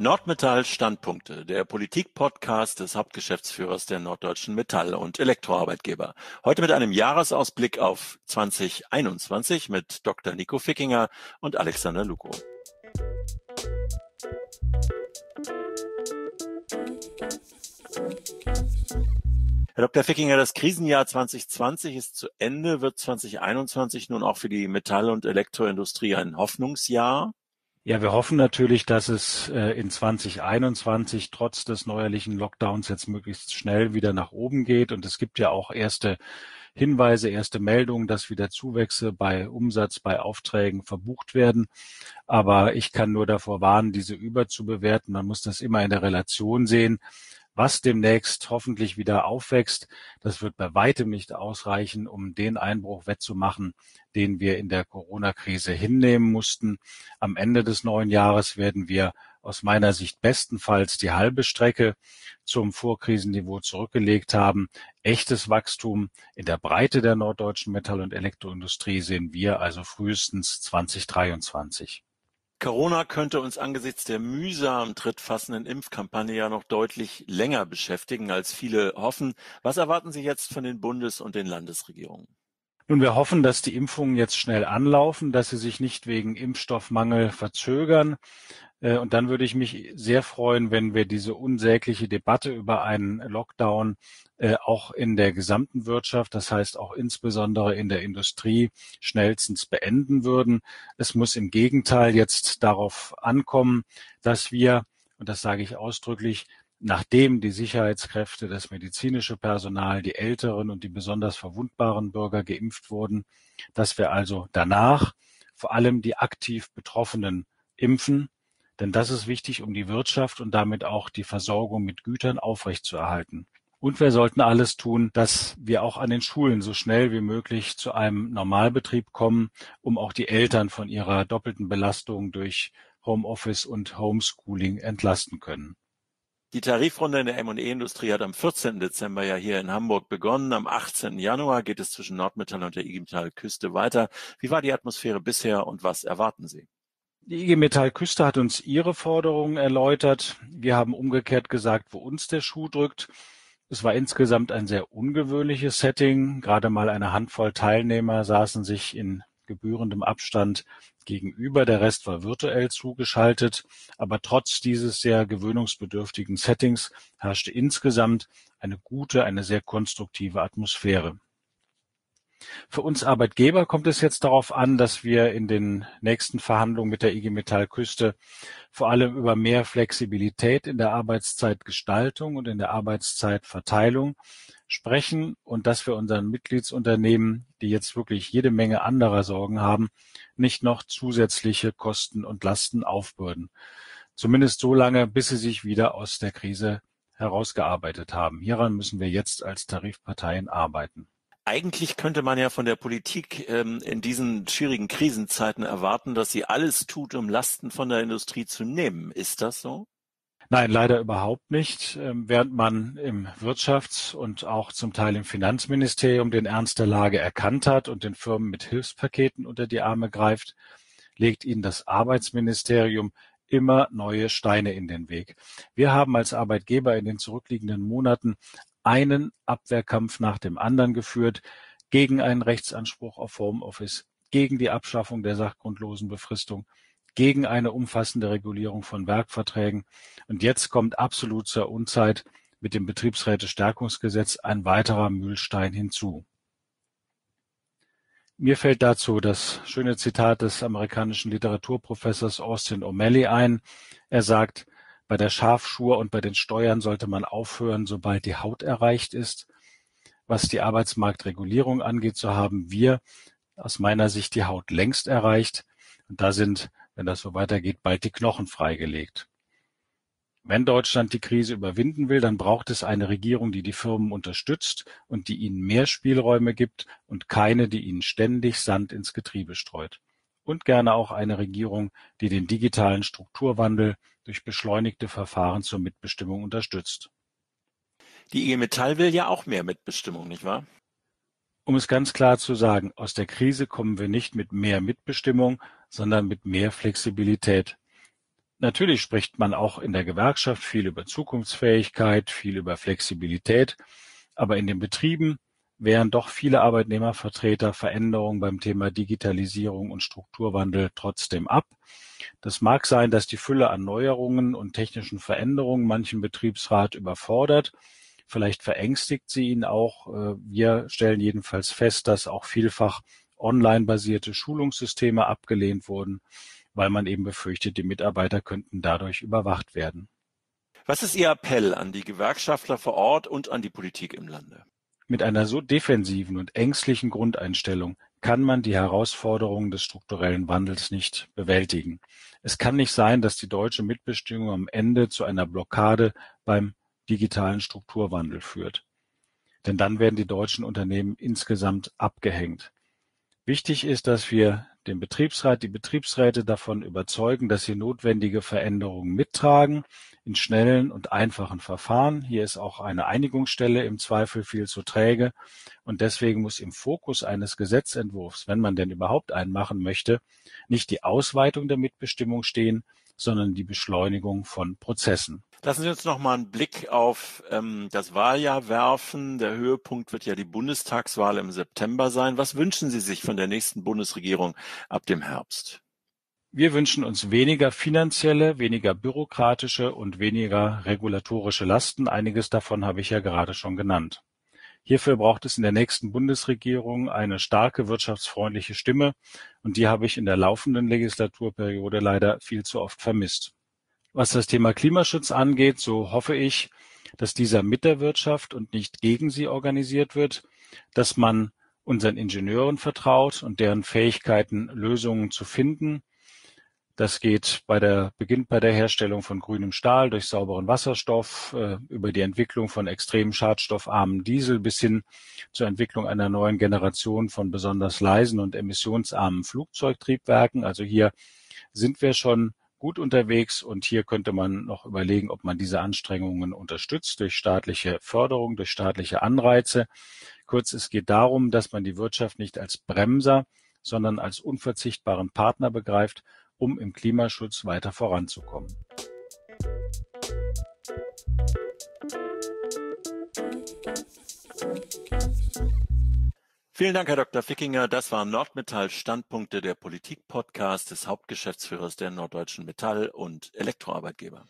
Nordmetall Standpunkte, der Politik-Podcast des Hauptgeschäftsführers der Norddeutschen Metall- und Elektroarbeitgeber. Heute mit einem Jahresausblick auf 2021 mit Dr. Nico Fickinger und Alexander Luko. Herr Dr. Fickinger, das Krisenjahr 2020 ist zu Ende. Wird 2021 nun auch für die Metall- und Elektroindustrie ein Hoffnungsjahr? Ja, wir hoffen natürlich, dass es äh, in 2021 trotz des neuerlichen Lockdowns jetzt möglichst schnell wieder nach oben geht. Und es gibt ja auch erste Hinweise, erste Meldungen, dass wieder Zuwächse bei Umsatz, bei Aufträgen verbucht werden. Aber ich kann nur davor warnen, diese überzubewerten. Man muss das immer in der Relation sehen was demnächst hoffentlich wieder aufwächst, das wird bei weitem nicht ausreichen, um den Einbruch wettzumachen, den wir in der Corona-Krise hinnehmen mussten. Am Ende des neuen Jahres werden wir aus meiner Sicht bestenfalls die halbe Strecke zum Vorkrisenniveau zurückgelegt haben. Echtes Wachstum in der Breite der norddeutschen Metall- und Elektroindustrie sehen wir also frühestens 2023. Corona könnte uns angesichts der mühsam trittfassenden Impfkampagne ja noch deutlich länger beschäftigen, als viele hoffen. Was erwarten Sie jetzt von den Bundes- und den Landesregierungen? Nun, wir hoffen, dass die Impfungen jetzt schnell anlaufen, dass sie sich nicht wegen Impfstoffmangel verzögern. Äh, und dann würde ich mich sehr freuen, wenn wir diese unsägliche Debatte über einen Lockdown äh, auch in der gesamten Wirtschaft, das heißt auch insbesondere in der Industrie, schnellstens beenden würden. Es muss im Gegenteil jetzt darauf ankommen, dass wir, und das sage ich ausdrücklich, nachdem die Sicherheitskräfte, das medizinische Personal, die älteren und die besonders verwundbaren Bürger geimpft wurden, dass wir also danach vor allem die aktiv Betroffenen impfen, denn das ist wichtig, um die Wirtschaft und damit auch die Versorgung mit Gütern aufrechtzuerhalten. Und wir sollten alles tun, dass wir auch an den Schulen so schnell wie möglich zu einem Normalbetrieb kommen, um auch die Eltern von ihrer doppelten Belastung durch Homeoffice und Homeschooling entlasten können. Die Tarifrunde in der M&E-Industrie hat am 14. Dezember ja hier in Hamburg begonnen. Am 18. Januar geht es zwischen Nordmetall und der IG Metall Küste weiter. Wie war die Atmosphäre bisher und was erwarten Sie? Die IG Metall Küste hat uns ihre Forderungen erläutert. Wir haben umgekehrt gesagt, wo uns der Schuh drückt. Es war insgesamt ein sehr ungewöhnliches Setting. Gerade mal eine Handvoll Teilnehmer saßen sich in gebührendem Abstand gegenüber. Der Rest war virtuell zugeschaltet. Aber trotz dieses sehr gewöhnungsbedürftigen Settings herrschte insgesamt eine gute, eine sehr konstruktive Atmosphäre. Für uns Arbeitgeber kommt es jetzt darauf an, dass wir in den nächsten Verhandlungen mit der IG Metall Küste vor allem über mehr Flexibilität in der Arbeitszeitgestaltung und in der Arbeitszeitverteilung sprechen und dass wir unseren Mitgliedsunternehmen, die jetzt wirklich jede Menge anderer Sorgen haben, nicht noch zusätzliche Kosten und Lasten aufbürden. Zumindest so lange, bis sie sich wieder aus der Krise herausgearbeitet haben. Hieran müssen wir jetzt als Tarifparteien arbeiten. Eigentlich könnte man ja von der Politik ähm, in diesen schwierigen Krisenzeiten erwarten, dass sie alles tut, um Lasten von der Industrie zu nehmen. Ist das so? Nein, leider überhaupt nicht. Ähm, während man im Wirtschafts- und auch zum Teil im Finanzministerium den Ernst der Lage erkannt hat und den Firmen mit Hilfspaketen unter die Arme greift, legt ihnen das Arbeitsministerium immer neue Steine in den Weg. Wir haben als Arbeitgeber in den zurückliegenden Monaten einen Abwehrkampf nach dem anderen geführt gegen einen Rechtsanspruch auf Homeoffice, gegen die Abschaffung der sachgrundlosen Befristung, gegen eine umfassende Regulierung von Werkverträgen. Und jetzt kommt absolut zur Unzeit mit dem Betriebsrätestärkungsgesetz ein weiterer Mühlstein hinzu. Mir fällt dazu das schöne Zitat des amerikanischen Literaturprofessors Austin O'Malley ein. Er sagt, bei der Schafschur und bei den Steuern sollte man aufhören, sobald die Haut erreicht ist. Was die Arbeitsmarktregulierung angeht, so haben wir aus meiner Sicht die Haut längst erreicht. Und da sind, wenn das so weitergeht, bald die Knochen freigelegt. Wenn Deutschland die Krise überwinden will, dann braucht es eine Regierung, die die Firmen unterstützt und die ihnen mehr Spielräume gibt und keine, die ihnen ständig Sand ins Getriebe streut. Und gerne auch eine Regierung, die den digitalen Strukturwandel durch beschleunigte Verfahren zur Mitbestimmung unterstützt. Die IG Metall will ja auch mehr Mitbestimmung, nicht wahr? Um es ganz klar zu sagen, aus der Krise kommen wir nicht mit mehr Mitbestimmung, sondern mit mehr Flexibilität. Natürlich spricht man auch in der Gewerkschaft viel über Zukunftsfähigkeit, viel über Flexibilität, aber in den Betrieben wehren doch viele Arbeitnehmervertreter Veränderungen beim Thema Digitalisierung und Strukturwandel trotzdem ab. Das mag sein, dass die Fülle an Neuerungen und technischen Veränderungen manchen Betriebsrat überfordert. Vielleicht verängstigt sie ihn auch. Äh, wir stellen jedenfalls fest, dass auch vielfach online-basierte Schulungssysteme abgelehnt wurden, weil man eben befürchtet, die Mitarbeiter könnten dadurch überwacht werden. Was ist Ihr Appell an die Gewerkschaftler vor Ort und an die Politik im Lande? Mit einer so defensiven und ängstlichen Grundeinstellung kann man die Herausforderungen des strukturellen Wandels nicht bewältigen. Es kann nicht sein, dass die deutsche Mitbestimmung am Ende zu einer Blockade beim digitalen Strukturwandel führt. Denn dann werden die deutschen Unternehmen insgesamt abgehängt. Wichtig ist, dass wir den Betriebsrat, die Betriebsräte davon überzeugen, dass sie notwendige Veränderungen mittragen in schnellen und einfachen Verfahren. Hier ist auch eine Einigungsstelle im Zweifel viel zu träge. Und deswegen muss im Fokus eines Gesetzentwurfs, wenn man denn überhaupt einen machen möchte, nicht die Ausweitung der Mitbestimmung stehen, sondern die Beschleunigung von Prozessen. Lassen Sie uns noch mal einen Blick auf ähm, das Wahljahr werfen. Der Höhepunkt wird ja die Bundestagswahl im September sein. Was wünschen Sie sich von der nächsten Bundesregierung ab dem Herbst? Wir wünschen uns weniger finanzielle, weniger bürokratische und weniger regulatorische Lasten. Einiges davon habe ich ja gerade schon genannt. Hierfür braucht es in der nächsten Bundesregierung eine starke wirtschaftsfreundliche Stimme, und die habe ich in der laufenden Legislaturperiode leider viel zu oft vermisst. Was das Thema Klimaschutz angeht, so hoffe ich, dass dieser mit der Wirtschaft und nicht gegen sie organisiert wird, dass man unseren Ingenieuren vertraut und deren Fähigkeiten, Lösungen zu finden. Das geht bei der, beginnt bei der Herstellung von grünem Stahl durch sauberen Wasserstoff, äh, über die Entwicklung von extrem schadstoffarmen Diesel bis hin zur Entwicklung einer neuen Generation von besonders leisen und emissionsarmen Flugzeugtriebwerken. Also hier sind wir schon gut unterwegs und hier könnte man noch überlegen, ob man diese Anstrengungen unterstützt durch staatliche Förderung, durch staatliche Anreize. Kurz, es geht darum, dass man die Wirtschaft nicht als Bremser, sondern als unverzichtbaren Partner begreift, um im Klimaschutz weiter voranzukommen. Vielen Dank, Herr Dr. Fickinger. Das waren Nordmetall Standpunkte der Politik Podcast des Hauptgeschäftsführers der Norddeutschen Metall und Elektroarbeitgeber.